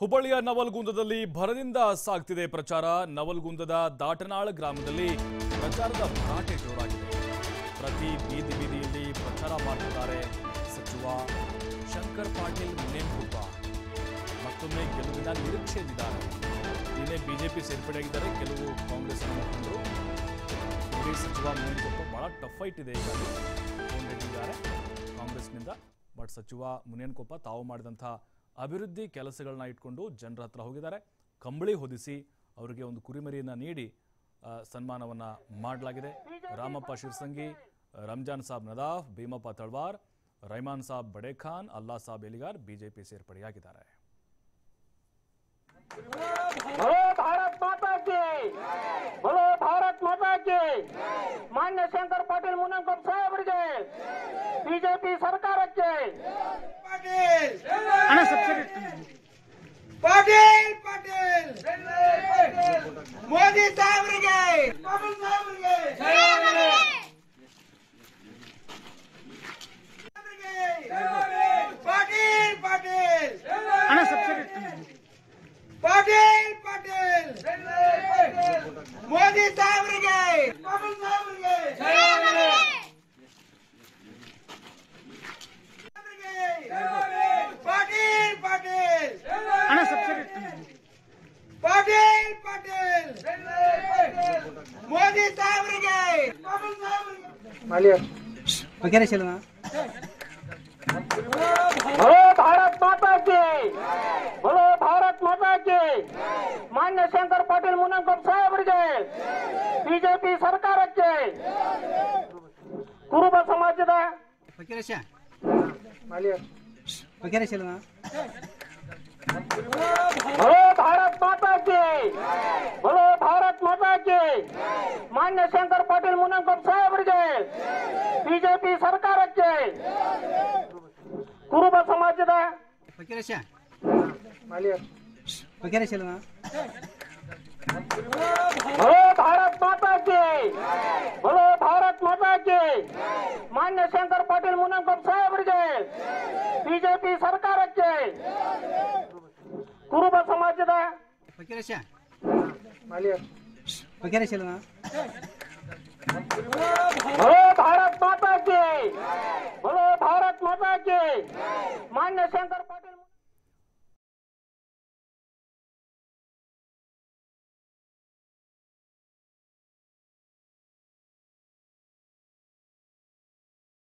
ಹುಬ್ಬಳ್ಳಿಯ ನವಲ್ಗುಂದದಲ್ಲಿ ಭರದಿಂದ ಸಾಗ್ತಿದೆ ಪ್ರಚಾರ. ನವಲ್ಗುಂದದ ದಾಟನಾಳ ಗ್ರಾಮದಲ್ಲಿ ಪ್ರಚಾರದ ಭರಾಟೆ ಜೋರಾಗಿದೆ. ಪ್ರತಿ ಬೀದಿ ಬೀದಿಯಲ್ಲಿ ಪ್ರಚಾರ ಮಾಡುತ್ತಿದ್ದಾರೆ ಸಚಿವ ಶಂಕರ್ ಪಾಟೀಲ್ ನೇಮಕೂಪ ಮತ್ತೊಮ್ಮೆ ಗೆಲುವಿನ ನಿರೀಕ್ಷೆಯಲ್ಲಿದ್ದಾರೆ. ನಿನ್ನೆ ಬಿಜೆಪಿ ಸೇರ್ಪಡೆಯಾಗಿದ್ದಾರೆ ಕೆಲವು ಕಾಂಗ್ರೆಸ್ ಮುಖಂಡರು. ಇಲ್ಲಿ ಸಚಿವ ಮುನಿಯಪ್ಪ ಬಹಳ ಟಫ್ ಫೈಟ್ ಇದೆ. ಈಗ ಫೋನ್ ಹಿಡಿದಿದ್ದಾರೆ ಕಾಂಗ್ರೆಸ್ನಿಂದ ಬಟ್ ಸಚಿವ ಮುನಿಯನ್ಕೊಪ್ಪ ತಾವು ಮಾಡಿದಂಥ ಅಭಿವೃದ್ಧಿ ಕೆಲಸಗಳನ್ನ ಇಟ್ಕೊಂಡು ಜನರ ಹತ್ರ ಹೋಗಿದ್ದಾರೆ. ಕಂಬಳಿ ಹೊದಿಸಿ ಅವರಿಗೆ ಒಂದು ಕುರಿಮರಿಯನ್ನ ನೀಡಿ ಸನ್ಮಾನವನ್ನ ಮಾಡಲಾಗಿದೆ. ರಾಮಪ್ಪ ಶಿರ್ಸಂಗಿ, ರಂಜಾನ್ ಸಾಬ್ ನದಾಫ್, ಭೀಮಪ್ಪ ತಳ್ವಾರ್, ರೈಮಾನ್ ಸಾಬ್ ಬಡೇಖಾನ್ ಅಲ್ಲಾ ಸಾಬ್ ಎಲಿಗಾರ್ ಬಿಜೆಪಿ ಸೇರ್ಪಡೆಯಾಗಿದ್ದಾರೆ. ಮಾನ್ಯ ಶಂಕರ್ ಪಾಟೀಲ್ ಮುನಂಕರ್ ಸಾಹೇಬರಿಗೆ! ಪಾಟೀಲ್ ಪಾಟೀಲ್ ಮೋದಿ ಸಾಹೇಬರಿಗೆ ಪಾಟೀಲ್ ಸಾಹೇಬರಿಗೆ ಪಾಟೀಲ್ ಪಾಟೀಲ್ ಪಾಟೀಲ್ ಪಾಟೀಲ್ ಮೋದಿ ಸಾಹೇಬರಿಗೆ ಪಾಟೀಲ್ ಸಾಹೇಬರಿಗೆ ಪಾಟೀಲ್ ಪಾಟೀಲ್ ಮೋದಿ ಸಾಹೇಬರಿಗೆ ಪಾಟೀಲ್ ಸಾಹೇಬರಿಗೆ वगैरह चलना बोलो भारत माता की बोलो भारत माता की ಮಾನ್ಯ ಶಂಕರ್ ಪಾಟೀಲ್ ಮುನಂಕಂ ಸಾಹೇಬರಿಗೆ ಬಿಜೆಪಿ ಸರ್ಕಾರಕ್ಕೆ ಕುರುಬ ಸಮಾಜದ वगैरह क्या वगैरह ಮಾನ್ಯ ಶಂಕರ್ ಪಾಟೀಲ್ ಮುನಂಕಂ ಸಾಹೇಬರಿಗೆ ಬಿಜೆಪಿ ಸರ್ಕಾರಕ್ಕೆ ಕುರುಬ ಸಮಾಜದ वगैरह क्या वगैरह चलना बोलो भारत माता की बोलो भारत माता की ಮಾನ್ಯ ಶಂಕರ್ ಪಾಟೀಲ್ ಮುನಂಕಂ ಸಾಹೇಬರಿಗೆ ಬಿಜೆಪಿ ಸರ್ಕಾರಕ್ಕೆ ಕುರುಬ ಸಮಾಜದ वगैरह क्या वगैरह चलना बोलो भारत माता की. बोलो भारत माता की. मान्य शंकर